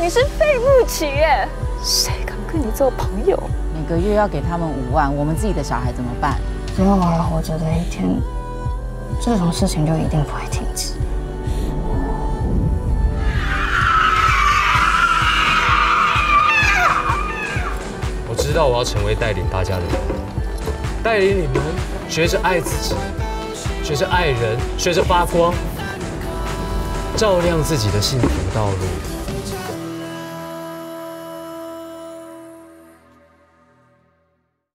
你是费穆奇耶，谁敢跟你做朋友？每个月要给他们五万，我们自己的小孩怎么办？只要我还活着的一天，这种事情就一定不会停止。我知道我要成为带领大家的人，带领你们学着爱自己，学着爱人，学着发光，照亮自己的幸福道路。